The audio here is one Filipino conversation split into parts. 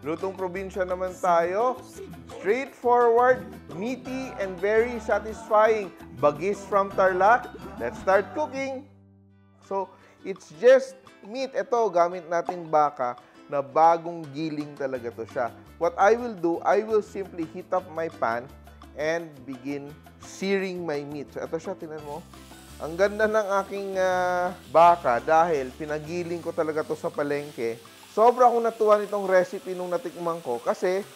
Lutong probinsya naman tayo. Straightforward, meaty, and very satisfying. Bagis from Tarlac. Let's start cooking. So, it's just meat. Ito, gamit natin baka na bagong giling talaga to siya. What I will do, I will simply heat up my pan and begin searing my meat. So, ito siya, tinan mo. Ang ganda ng aking ah, baka dahil pinagiling ko talaga to sa palengke. Sobra akong natuwa nitong recipe nung natikman ko kasi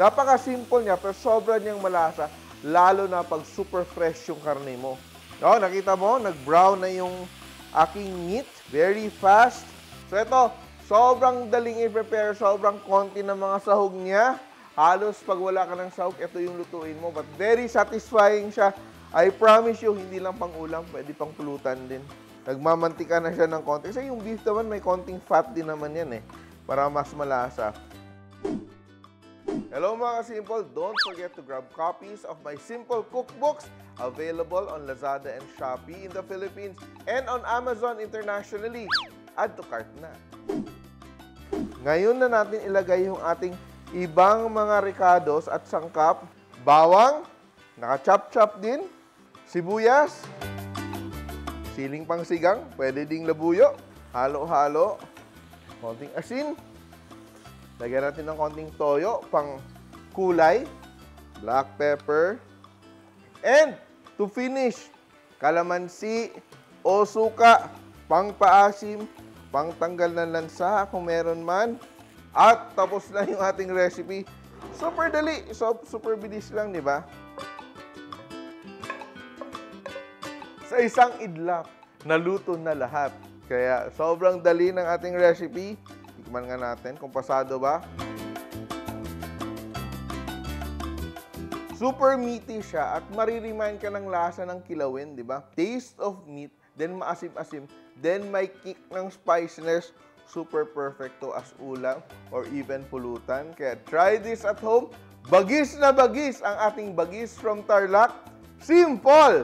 napaka-simple niya pero sobra niyang malasa lalo na pag super fresh yung karne mo. No, nakita mo, nag-brown na yung aking meat. Very fast. So ito, sobrang daling i-prepare, sobrang konti ng mga sahog niya. Halos pag wala ka ng sahog, ito yung lutuin mo. But very satisfying siya. I promise you, hindi lang pang ulam, pwede pang pulutan din. Nagmamantika na siya ng konti. Kasi yung beef naman, may konting fat din naman yan eh. Para mas malasa. Hello mga simple, don't forget to grab copies of my simple cookbooks available on Lazada and Shopee in the Philippines and on Amazon internationally. Add to cart na. Ngayon na natin ilagay yung ating ibang mga ricados at sangkap. Bawang, naka-chop-chop din. Sibuyas, siling pang sigang, pwede ding labuyo. Halo-halo. Konting asin. Lagyan natin ng konting toyo, pang kulay, black pepper, and to finish, kalamansi o suka, pang paasim, pang tanggal ng lansa kung meron man. At tapos na yung ating recipe. Super dali, so, super bilis lang, di ba? Sa isang idlap, naluto na lahat. Kaya sobrang dali ng ating recipe. Tikman nga natin kung pasado ba. Super meaty siya at mariremind ka ng lasa ng kilawin, di ba? Taste of meat, then maasim-asim, then may kick ng spiciness, super perfecto as ulam or even pulutan. Kaya try this at home. Bagis na bagis ang ating bagis from Tarlac. Simple!